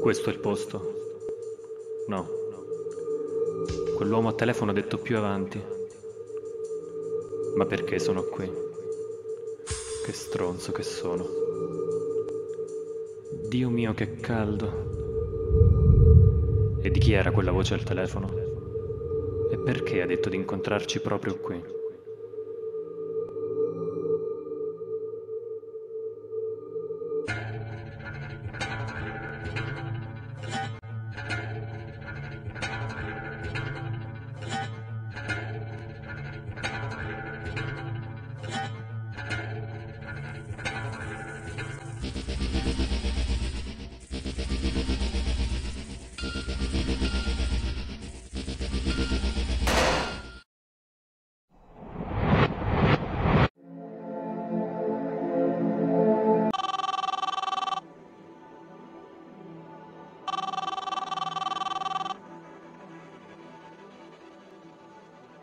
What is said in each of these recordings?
Questo è il posto. No. Quell'uomo a telefono ha detto più avanti. Ma perché sono qui? Che stronzo che sono. Dio mio che caldo. E di chi era quella voce al telefono? E perché ha detto di incontrarci proprio qui?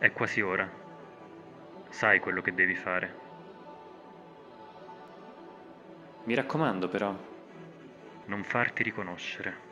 È quasi ora. Sai quello che devi fare. Mi raccomando però, non farti riconoscere.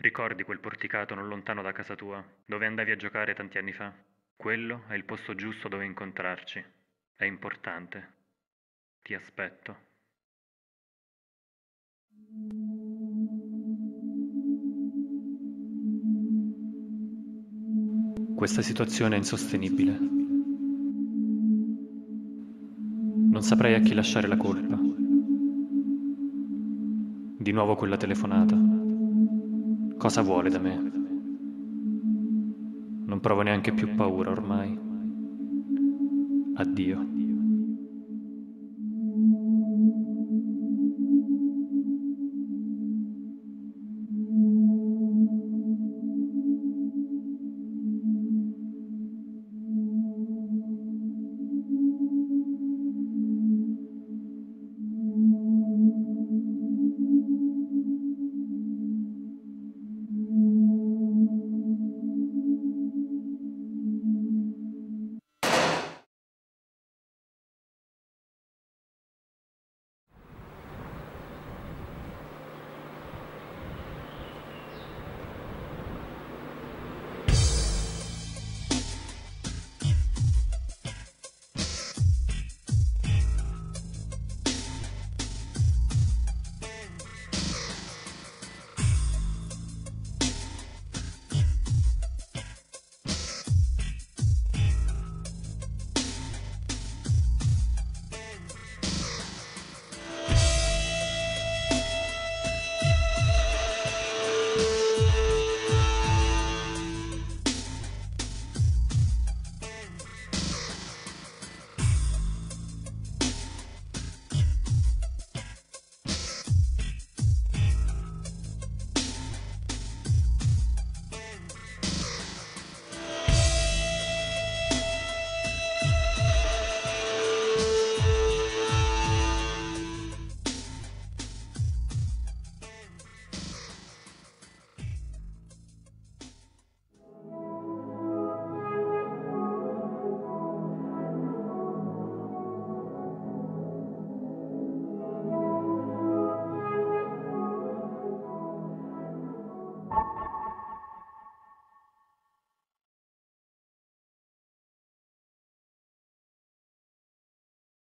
Ricordi quel porticato non lontano da casa tua, dove andavi a giocare tanti anni fa? Quello è il posto giusto dove incontrarci. È importante. Ti aspetto. Questa situazione è insostenibile. Non saprei a chi lasciare la colpa. Di nuovo quella telefonata. Cosa vuole da me? Non provo neanche più paura ormai. Addio.